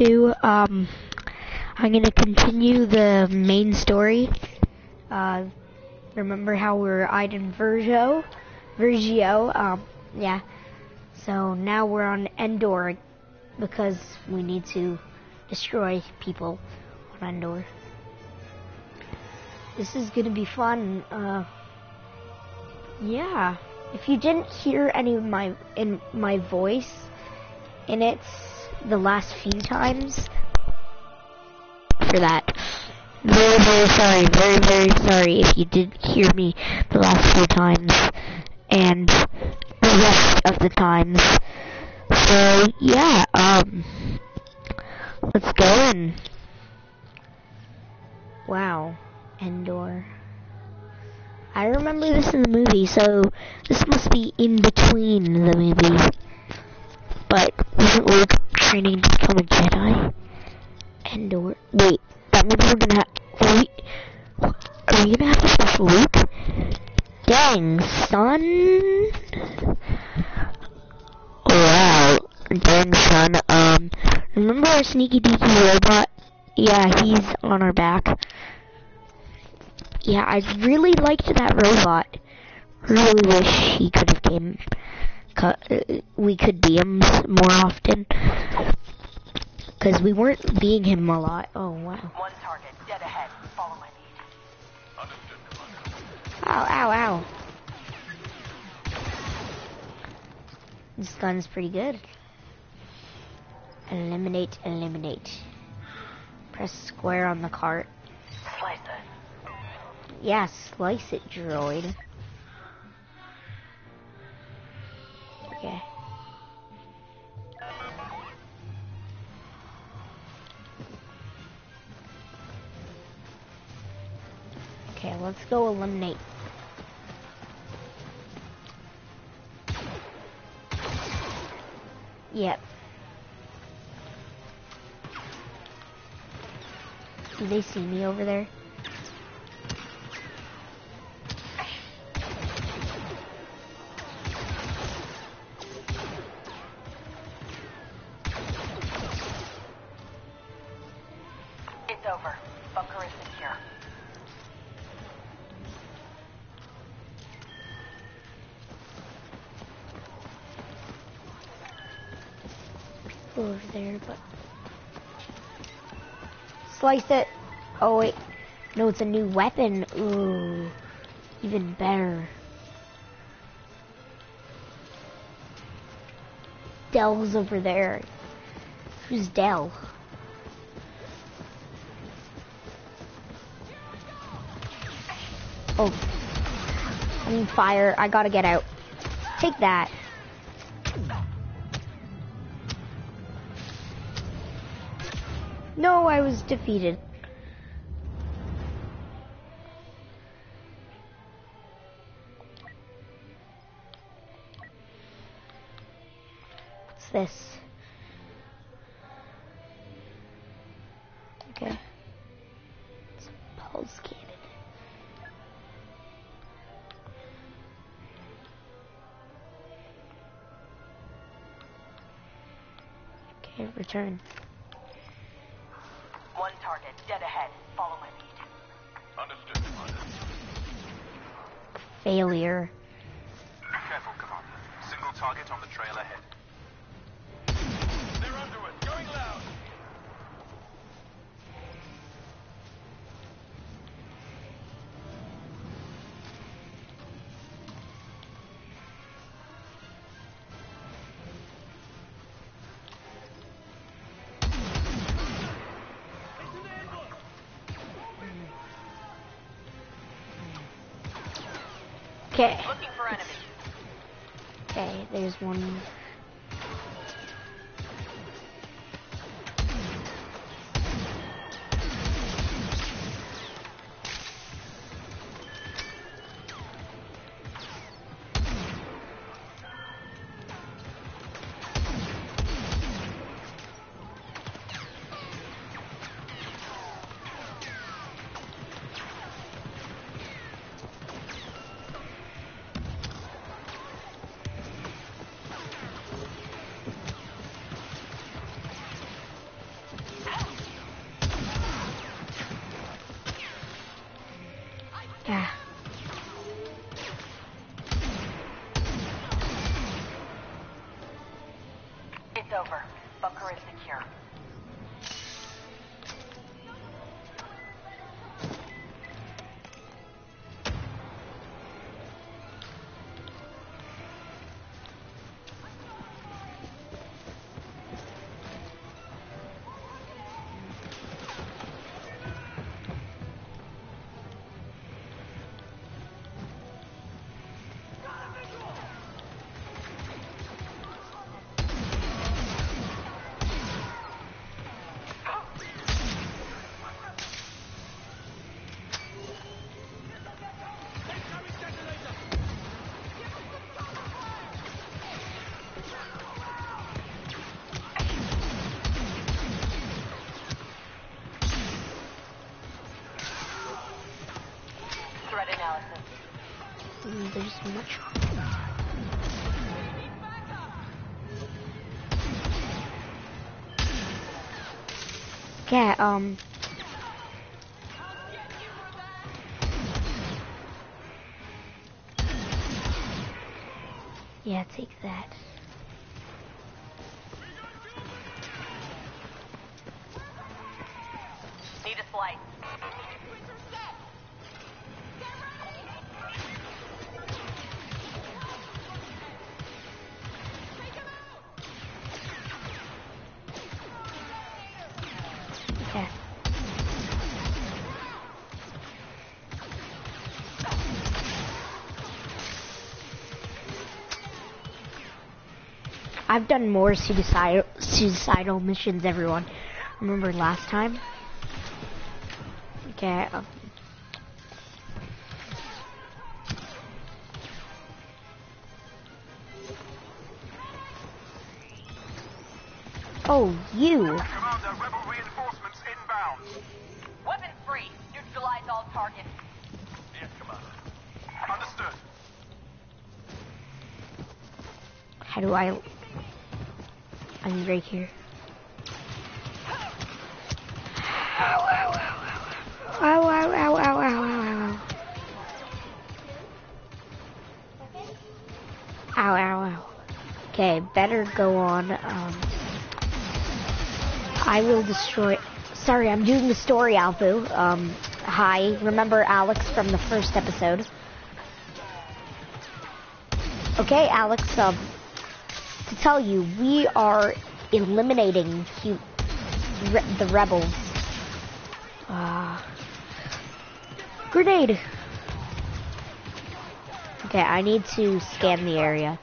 two. Um, I'm gonna continue the main story. Uh, remember how we're Iden Virgio? Virgio, um, yeah. So now we're on Endor because we need to destroy people on Endor. This is gonna be fun. Uh, yeah. If you didn't hear any of my in my voice in it the last few times for that. Very, very sorry. Very, very sorry if you did hear me the last few times and the rest of the times. So yeah, um let's go and wow, Endor. I remember this in the movie, so this must be in between the movie. But wasn't Luke training to become a Jedi? Endor. Wait, that means we're gonna have. We, are we gonna have to fight Luke? Dang, son. Wow. Dang, son. Um, remember our sneaky deaky robot? Yeah, he's on our back. Yeah, I really liked that robot. Really wish he could have came. Uh, we could be him more often. Because we weren't being him a lot. Oh, wow. One target, dead ahead. Follow my lead. Ow, ow, ow. This gun's pretty good. Eliminate, eliminate. Press square on the cart. Slice it. Yeah, slice it, droid. Okay. Okay, let's go eliminate. Yep. Do they see me over there? Slice it. Oh wait, no, it's a new weapon. Ooh, even better. Del's over there. Who's Del? Oh, I mean fire. I gotta get out. Take that. No, I was defeated. What's this? Okay. It's a pulse cannon. Okay, return. One target, dead ahead. Follow my lead. Understood, Failure. Okay, there's one. There's much. Okay, um. Yeah, take that. I've done more suicidal suicidal missions, everyone. Remember last time? Okay. Um, oh, you. Commander, rebel reinforcements inbound. Weapons free. Neutralize all targets. Yes, Commander. Understood. How do I? I'm right here. Ow, ow, ow, ow, ow, ow, ow. Ow, ow, ow. Okay, better go on. Um, I will destroy... Sorry, I'm doing the story, Alpu. Um, hi. Remember Alex from the first episode? Okay, Alex, um, tell you, we are eliminating hu- re- the rebels. Uh, grenade. Okay, I need to scan the area.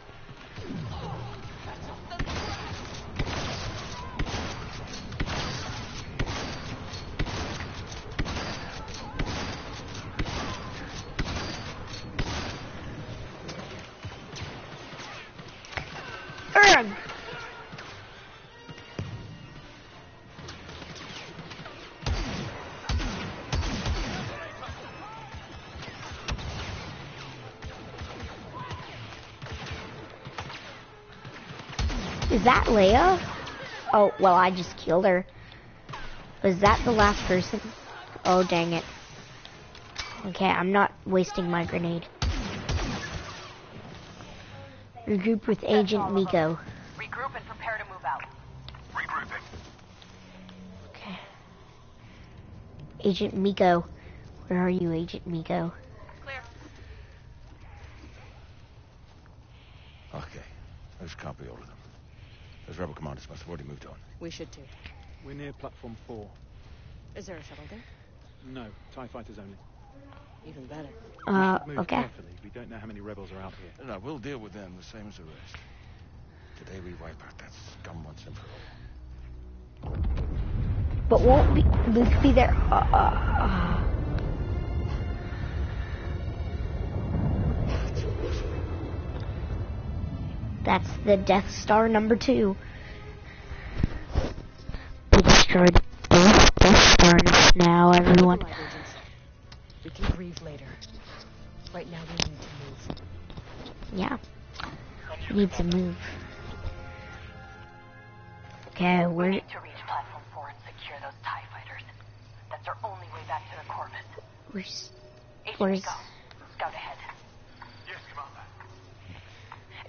That Leia? Oh, well, I just killed her. Was that the last person? Oh, dang it. Okay, I'm not wasting my grenade. Regroup with Agent Meeko. Regroup and prepare to move out. Regrouping. Okay. Agent Meeko. Where are you, Agent Meeko? Clear. Okay. Let's copy all of them. Those rebel commanders must have already moved on. We should too. We're near platform four. Is there a shuttle there? No, TIE fighters only. Even better. Uh, Move okay. carefully. We don't know how many rebels are out here. No, we'll deal with them the same as the rest. Today we wipe out that scum once and for all. But won't be, Luke be there? Uh, uh, uh. That's the Death Star number two. We destroyed both Death Stars now, everyone. All right, agents. We can grieve later. Right now we need to move. Yeah. We need to move. Okay, We where? need to reach platform four and secure those TIE fighters. That's our only way back to the Corvus. Where's? Agent Where's? Meeko, scout ahead. Yes, Commander.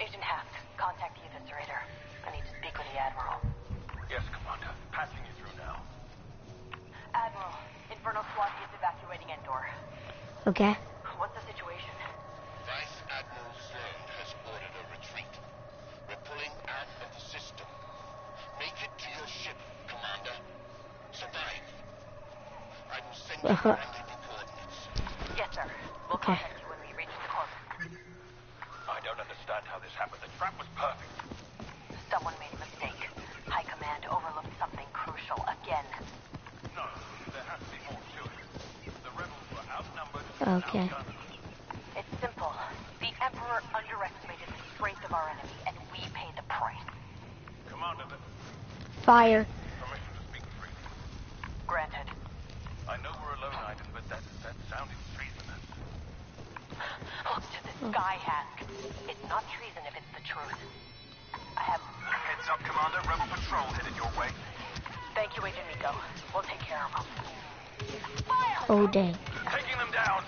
Agent Hask, contact the Eviscerator. I need to speak with the Admiral. Yes, Commander. Passing you through now. Admiral, Inferno Squad is evacuating Endor. Okay. What's the situation? Vice Admiral Sloane has ordered a retreat. We're pulling out of the system. Make it to your ship, Commander. Survive. I will send you Uh-huh. rendezvous coordinates. Yes, sir. We'll Okay. contact you when we reach the Corvus. I don't understand how this happened. The trap was perfect. Someone made a mistake. Okay. It's simple. The Emperor underestimated the strength of our enemy, and we paid the price. Commander, the Fire. permission to speak freely. Granted. I know we're alone, Iden, but that that sounded treasonous. Look to the oh. sky, Hask. It's not treason if it's the truth. I have... Heads up, Commander. Rebel patrol headed your way. Thank you, Agent Meeko. We'll take care of them. Oh dang. Taking them down.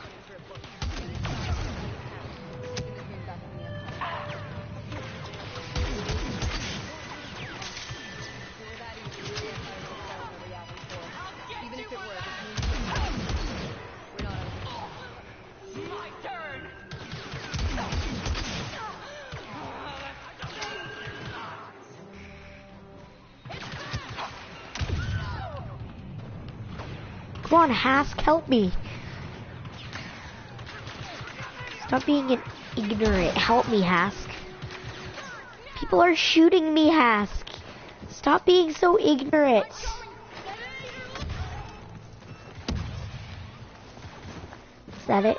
Come on, Hask, help me. Stop being an ignorant. Help me, Hask. People are shooting me, Hask. Stop being so ignorant. Is that it?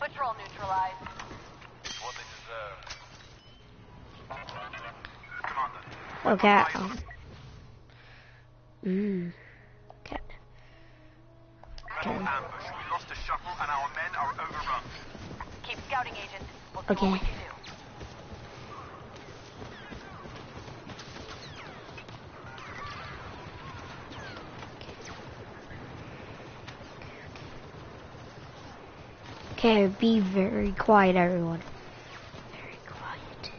Patrol neutralized. What they deserve. Commander. Okay. Um, mm. Okay. Rebel ambush. We lost a shuttle and our men are overrun. Keep Oh, oh. Mm. scouting, Agent. We'll see Okay. what we can do. Okay, be very quiet, everyone. Very quiet.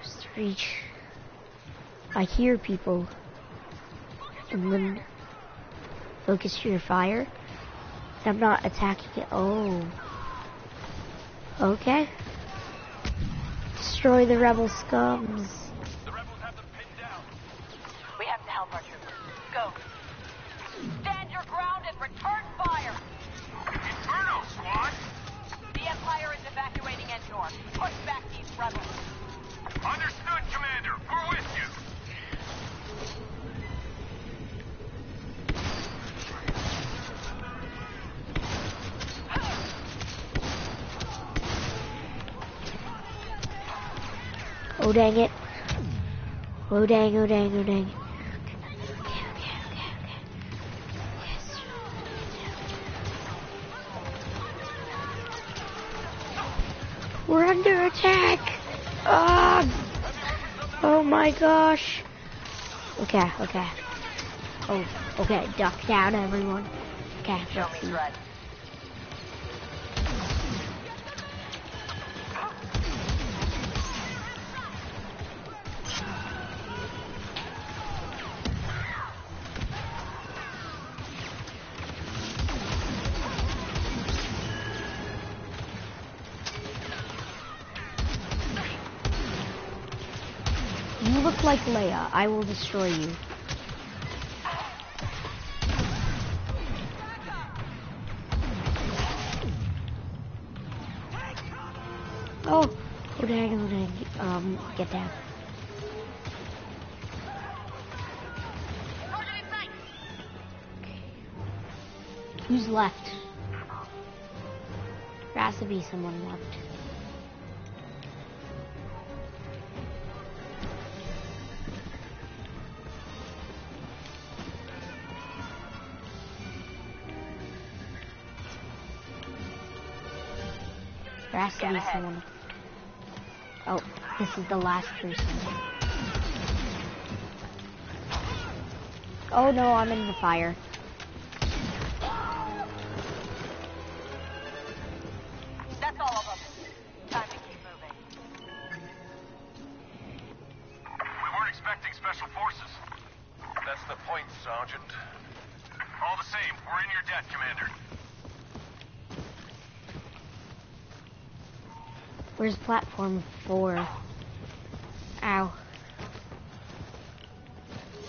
First reach. I hear people. And then focus your fire. I'm not attacking it. Oh. Okay. Destroy the rebel scums. Oh dang it. Oh dang, oh dang, oh dang. We're under attack! Ah! Oh my gosh! Okay, okay. Oh, okay, duck down everyone. Okay, Show me. Leia. I will destroy you. Oh, oh dang, oh dang. Um, get down. Who's left? There has to be someone left. There has to be someone. Oh, this is the last person. Oh no, I'm in the fire. Platform four? Ow.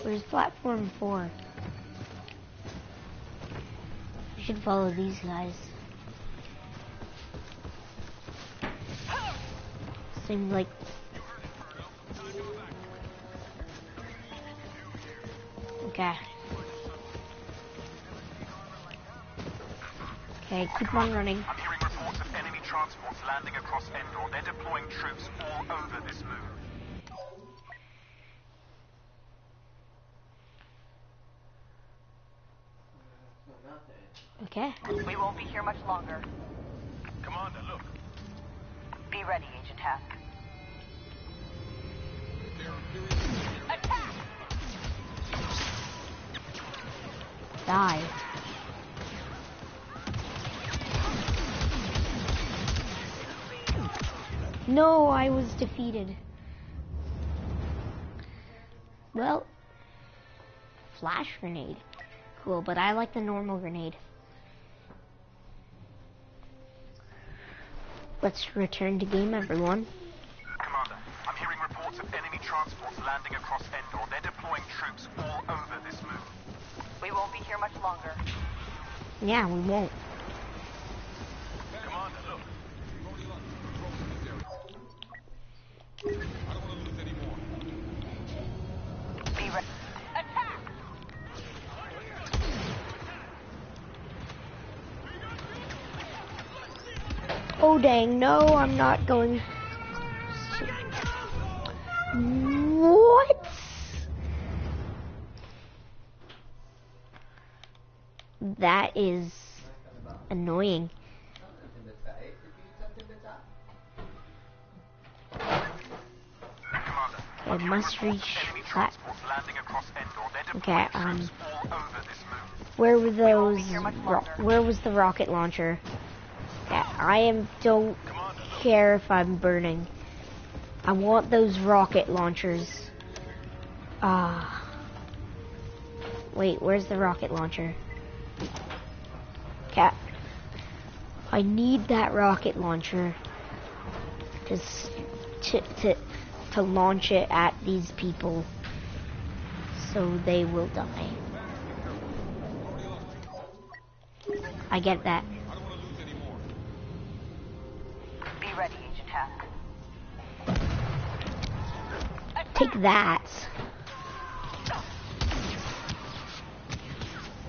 Where's platform four? We should follow these guys. Seems like Okay. Okay, keep on running. I'm hearing reports of enemy transports landing across Endor. They're deploying troops all over this move. Okay. We won't be here much longer. Commander, look. Be ready, Agent Hask. Attack! Die. No, I was defeated. Well, flash grenade. Cool, but I like the normal grenade. Let's return to game, everyone. Commander, I'm hearing reports of enemy transports landing across Endor. They're deploying troops all over this moon. We won't be here much longer. Yeah, we won't. Commander, look. Be ready. Attack! Oh dang, no, I'm not going. What? That is annoying. Must reach that. Okay, um, where were those? where was the rocket launcher? I am. Don't care if I'm burning. I want those rocket launchers. Ah. Wait, where's the rocket launcher? Cat. I need that rocket launcher. Just to, to, to launch it at these people. So they will die. I get that. I don't want to lose any more. Be ready, Agent Hask. Take that.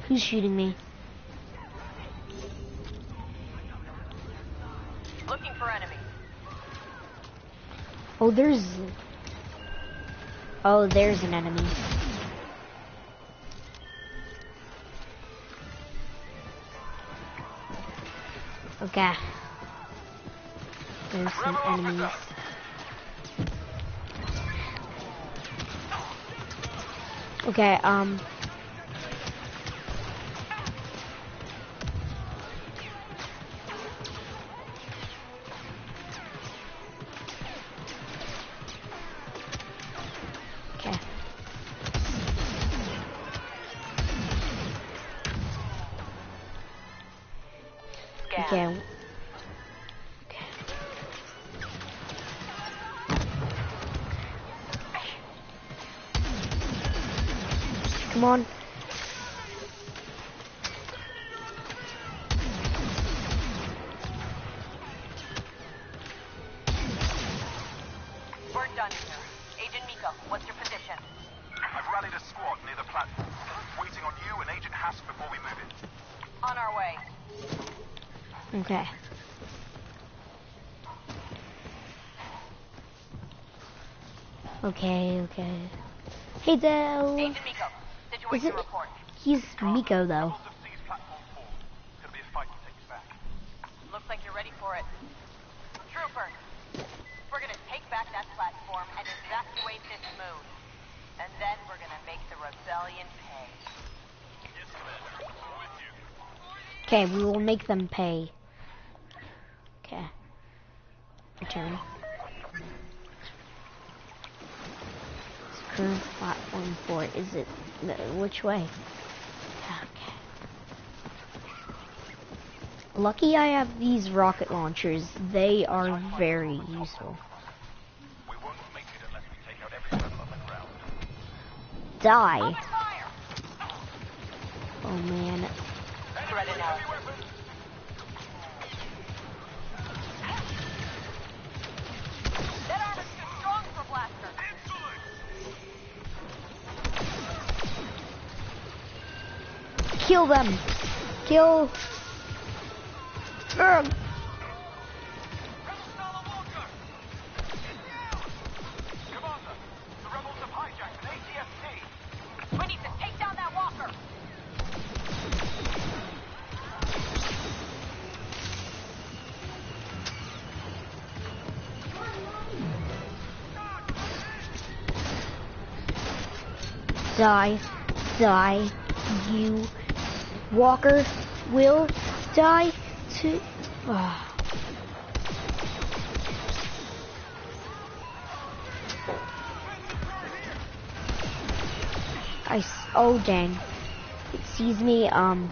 Who's shooting me? Oh, there's. Oh, there's an enemy. Okay. There's some enemies. Okay, um. Okay. Okay. Come on. Fight to take us back. Looks like you're ready for it. Trooper, we're gonna take back that platform and evacuate this moon. And then we're gonna make the rebellion pay. Okay, we will make them pay. Okay. Return. Walker four. Is it which way? Okay. Lucky I have these rocket launchers. They are very useful. We won't make take down that walker. Die. Die. You. Walker will die too. Ah. I oh dang. It sees me, um.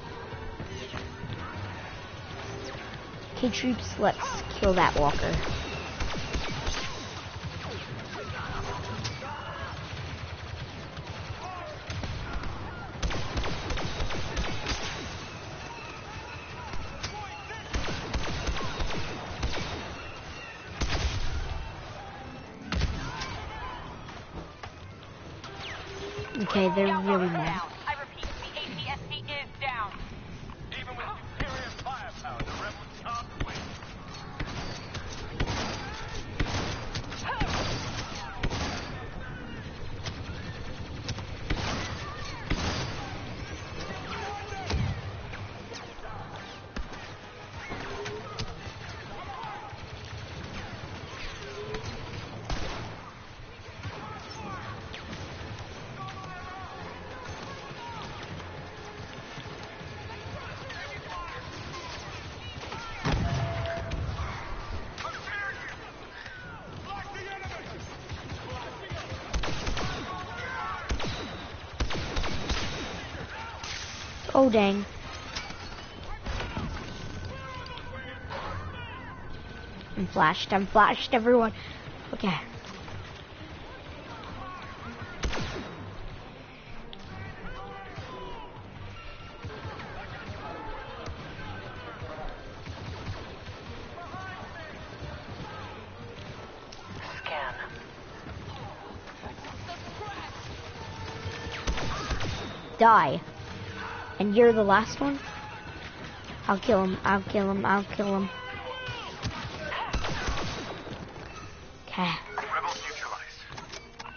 Okay, troops, let's kill that walker. Oh dang. I'm flashed, I'm flashed, everyone. Okay. Die. And you're the last one? I'll kill him, I'll kill him, I'll kill him. Okay. Rebels neutralized.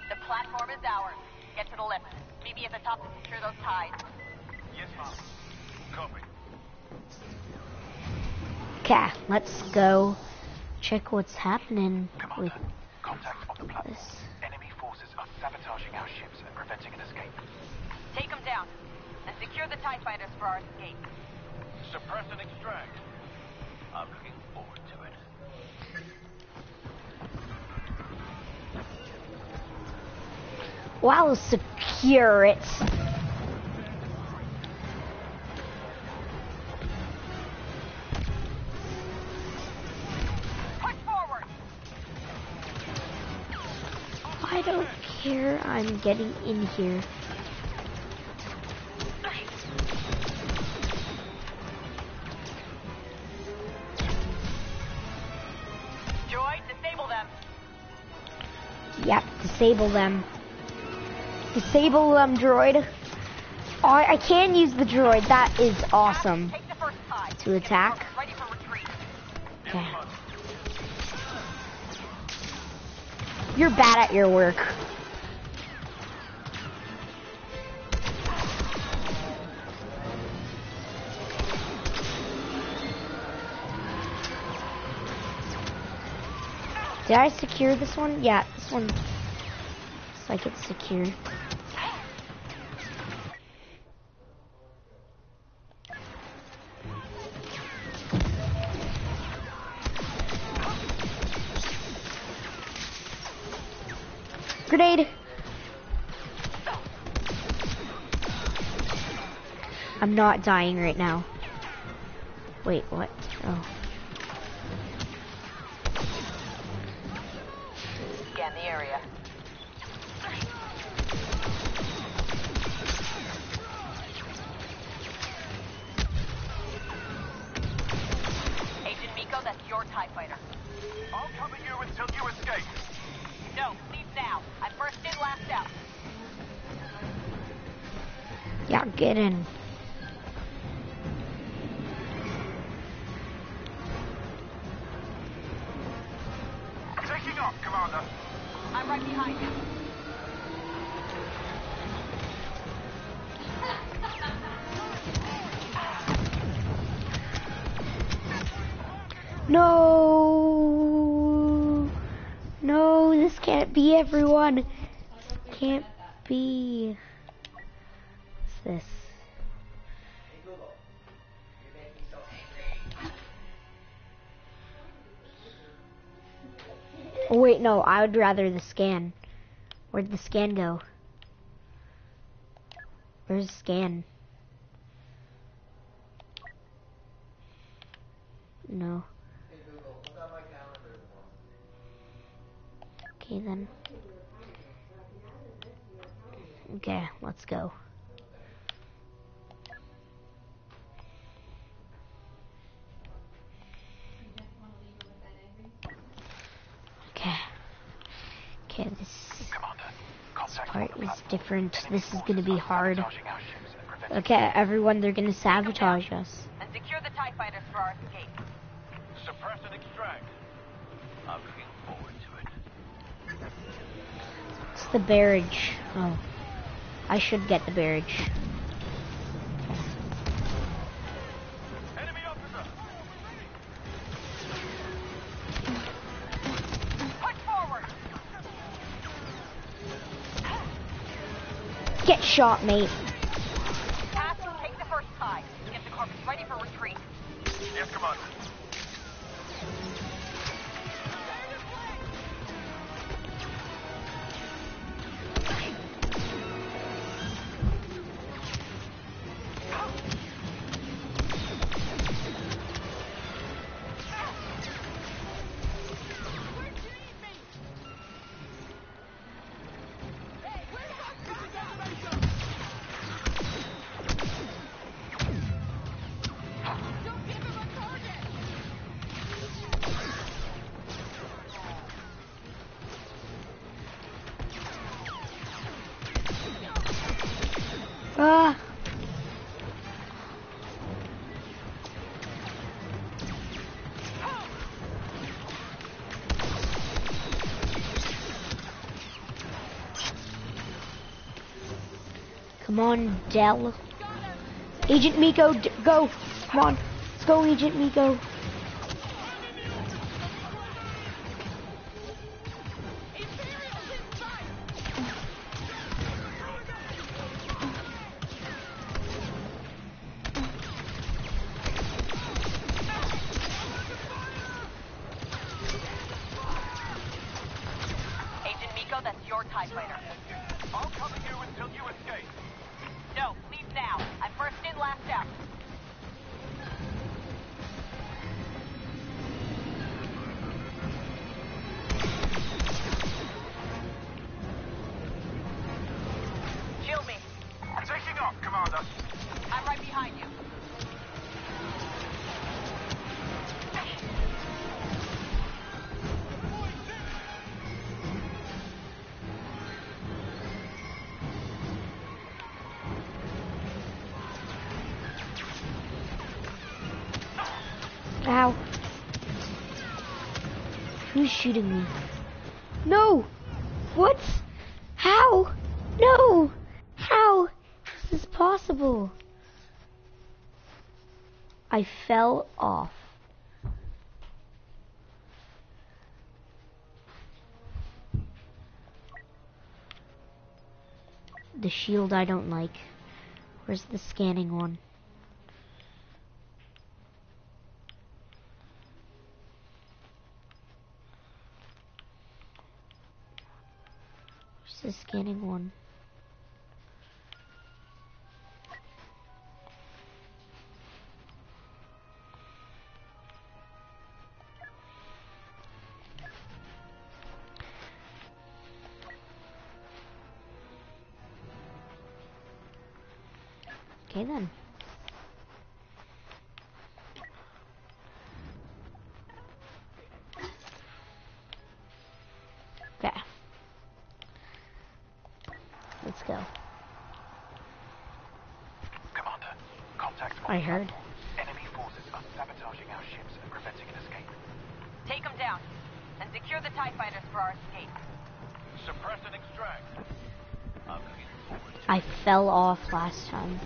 The platform is ours. Get to the lift. Meet me at the top to secure those ties. Yes, ma'am. Copy. Okay, let's go check what's happening with contact on the platform. this. Enemy forces are sabotaging our ships and preventing an escape. Take them down. And secure the TIE fighters for our escape. Suppress and extract. I'm looking forward to it. Wow, secure it. I don't care, I'm getting in here. Disable them. Disable them, droid. Oh, I can use the droid, that is awesome. To attack? You're bad at your work. Did I secure this one? Yeah, this one like it's secure. Grenade! I'm not dying right now. Wait, what? Oh. I would rather the scan. Where'd the scan go? Where's the scan? No. Okay then. Okay, let's go. Okay. Okay, this part on the is different. This is gonna be hard. sabotaging our ships and preventing Okay, everyone, they're gonna sabotage us. And secure the TIE fighters for our escape. Suppress and extract. I'm looking forward to it. It's the barrage. Oh. I should get the barrage. Shot, mate. Come on, Del. Agent Meeko, go. Come on. Let's go, Agent Meeko. Ow. Who's shooting me? No! What? How? No! How is this possible? I fell off. The shield I don't like. Where's the scanning one? Scanning one? Sabotaging our ships and preventing an escape. Take them down and secure the TIE fighters for our escape. Suppress and extract. I'm looking forward to I fell off last time.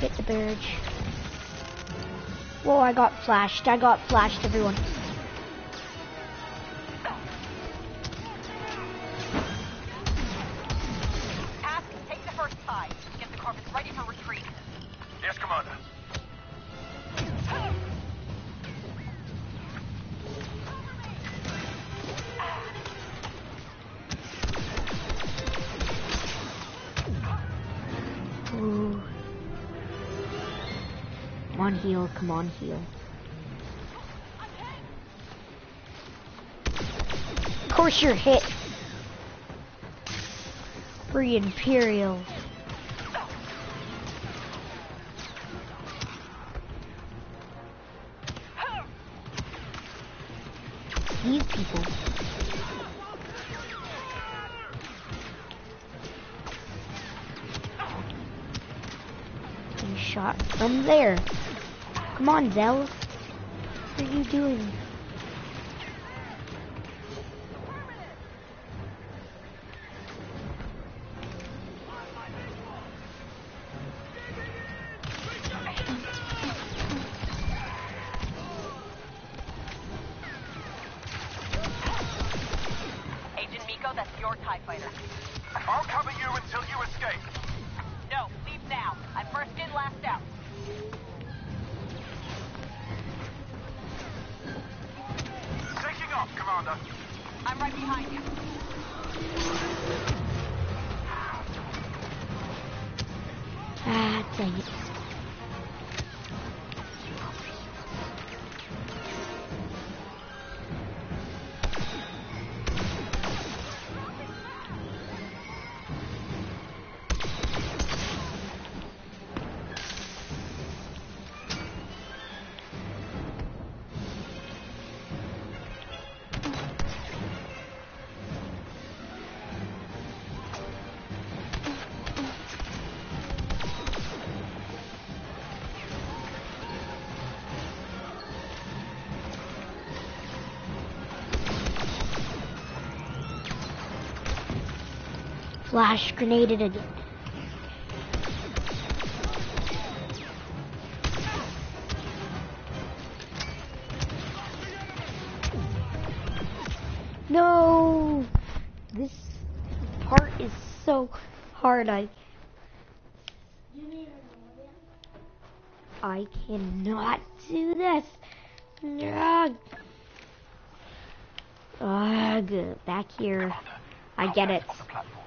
Get the barrage. Whoa, I got flashed. I got flashed, everyone. Come on, heal. Come on, heal. Of course you're hit. Free Imperial. These people. Shot from there. Come on, Zell. What are you doing? Flash grenaded again. No! This part is so hard. I I cannot do this. Ugh. Ugh. Back here. I get it. On the platform.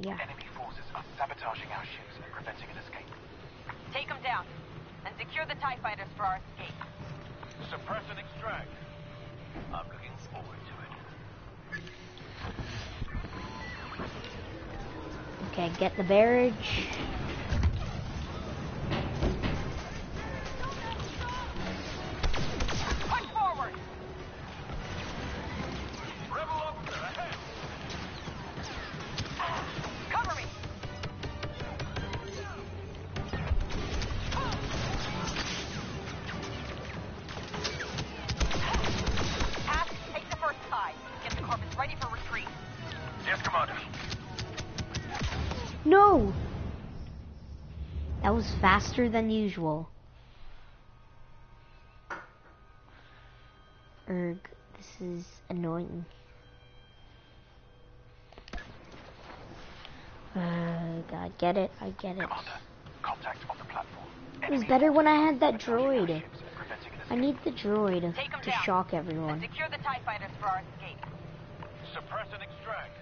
Yeah. Enemy forces are sabotaging our ships and preventing an escape. Take them down and secure the TIE fighters for our escape. Suppress and extract. I'm looking forward to it. Okay, get the barrage. Faster than usual. Erg, this is annoying. Uh, God, get it, I get it. Commander, contact on the platform. It was better when I had that droid. Ships and preventing an I need the droid to down. shock And everyone. secure the TIE fighters for our escape. Suppress and extract.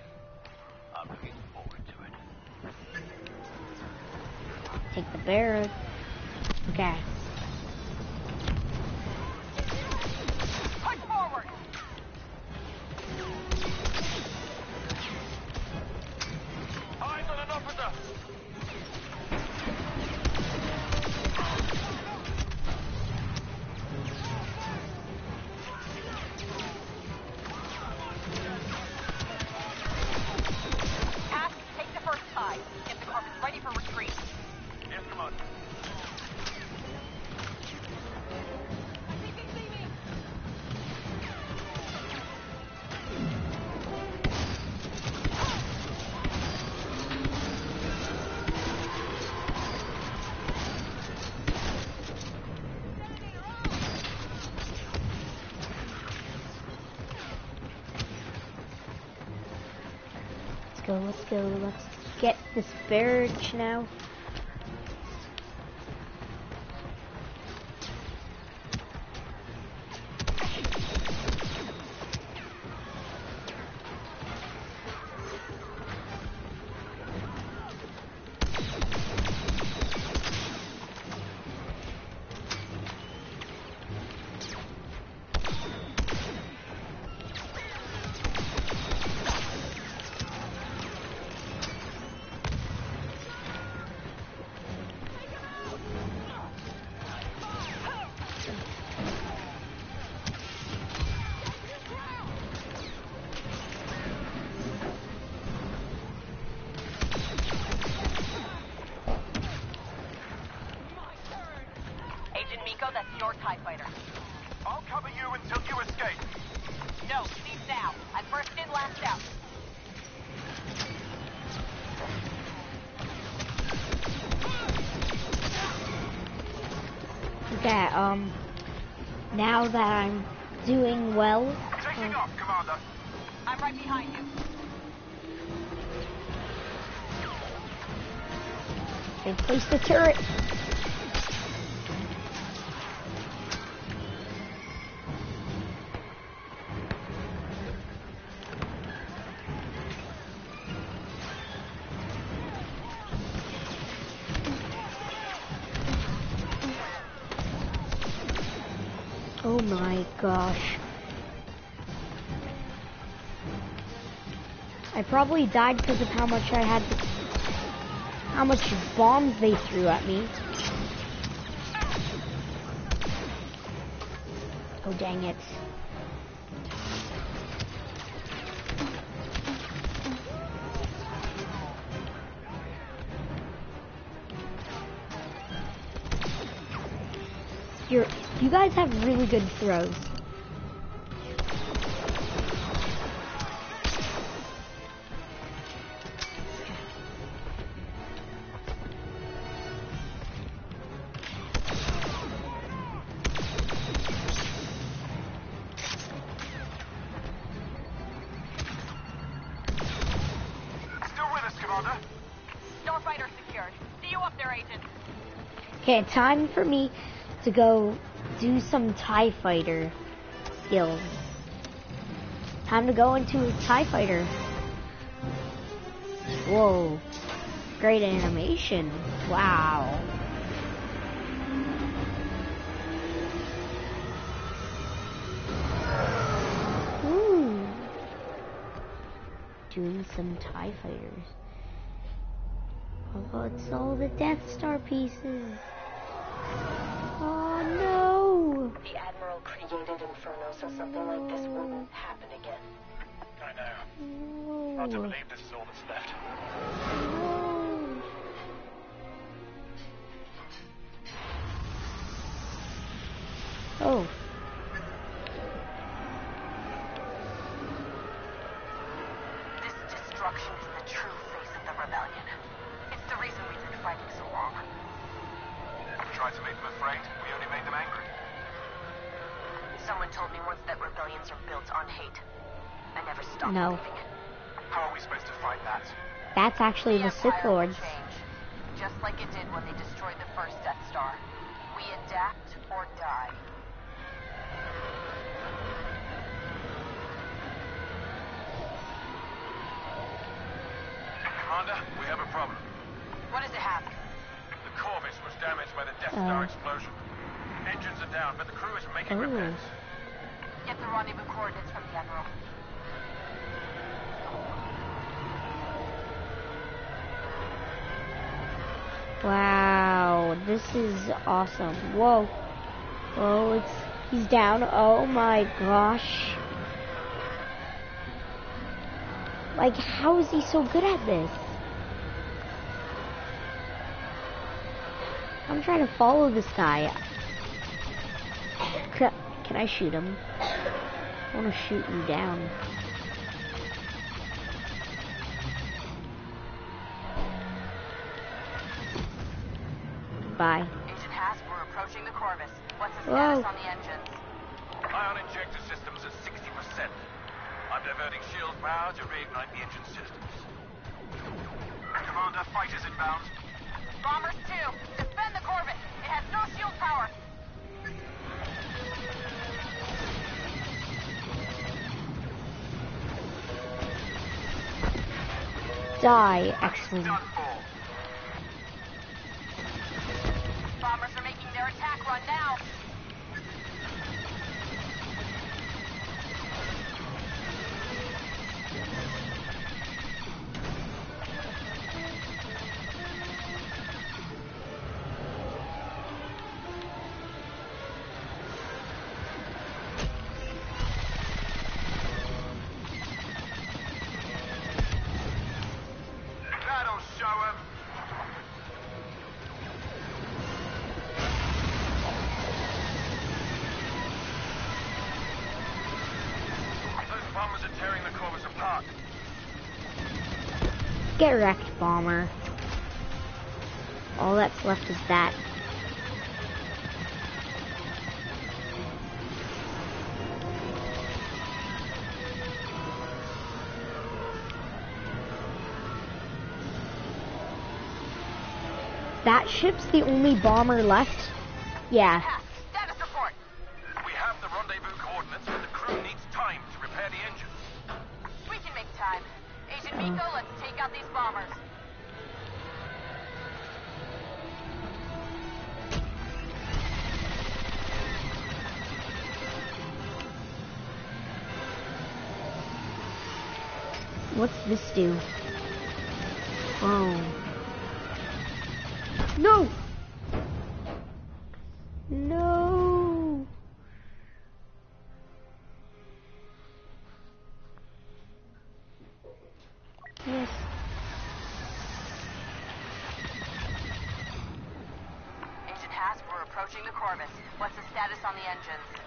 I'm looking forward to it. Take the barrel. Okay. Barrage now. Agent that's your TIE fighter. I'll cover you until you escape. No, leave now. I'm first in, last out. Okay, um, now that I'm doing well, Taking uh, off, Commander. I'm right behind you. they place the turret. Oh my gosh. I probably died because of how much I had how much bombs they threw at me. Oh dang it. You guys have really good throws. Still with us, Commander? Starfighter secured. See you up there, Agent. Okay, time for me to go do some TIE fighter skills. Time to go into a TIE fighter. Whoa. Great animation. Wow. Ooh. Doing some TIE fighters. Oh, it's all the Death Star pieces. Oh no! The Admiral created Inferno so something like this wouldn't happen again. I know. Hard to believe this is all that's left. actually the Sith Lords. Just like it did when they destroyed the first Death Star. We adapt or die. Commander, we have a problem. It, The Corvus was damaged by the Death uh. Star oh. explosion. Engines are down, but the crew is making Ooh. repairs. Get the rendezvous coordinates from the Admiral. Wow, this is awesome. Whoa. Whoa, it's he's down. Oh my gosh. Like how is he so good at this? I'm trying to follow this guy. Can, can I shoot him? I want to shoot him down. Bye. Agent Hask, we're approaching the Corvus. What's the Whoa. status on the engines? Ion injector systems at 60%. I'm diverting shield power to reignite the engine systems. Commander, fighters inbound. Bombers 2, defend the Corvus. It has no shield power. Die, X-Wing. Done for. Bombers are making their attack run now. Get wrecked, bomber. All that's left is that. That ship's the only bomber left? Yeah. Engines?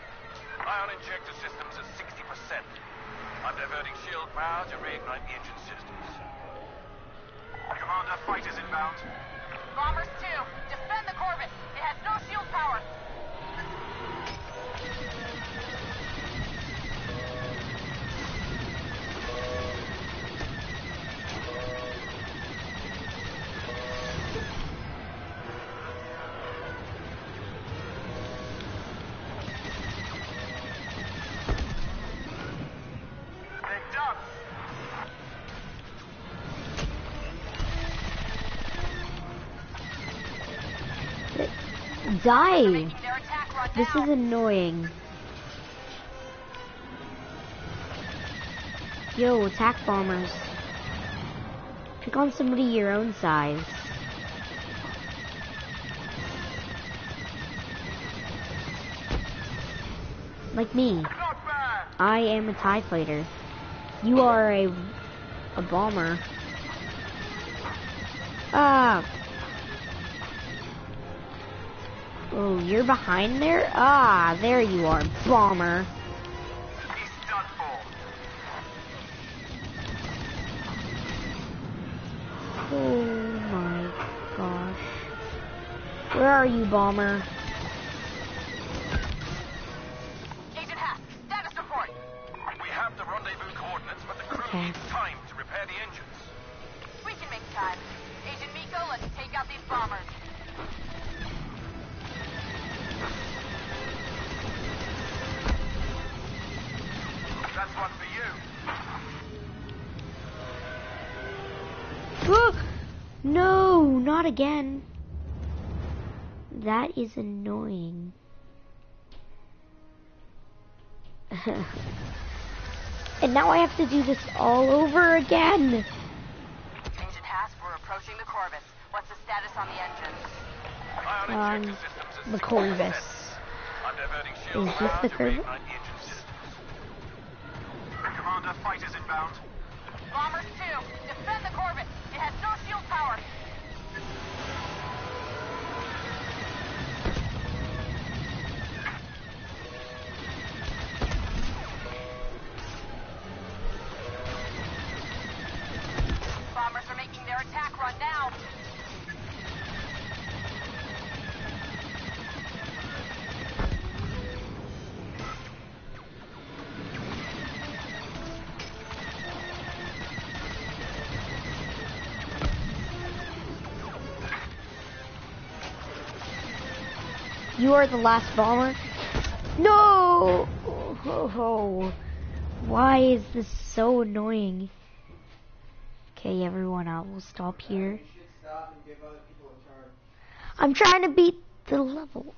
Die! Making their attack run This is annoying. Yo, attack bombers. Pick on somebody your own size. Like me. I am a TIE fighter. You are a a bomber. Ah. Oh, you're behind there? Ah, there you are, bomber. Oh my gosh. Where are you, bomber? That's one for you. Ah! not again. That is annoying. and now I have to do this all over again. Engine Hask, we're approaching the Corvus. What's the status on the engines? Um, Ion injector systems at the 60%. Corvus. I'm diverting shield Is this the to Corvus? Systems. Fighters inbound. Bombers 2, defend the Corvus. It has no shield power. Bombers are making their attack run now. You are the last bomber? No! Oh, why is this so annoying? Okay, everyone, I will stop here. I'm trying to beat the level.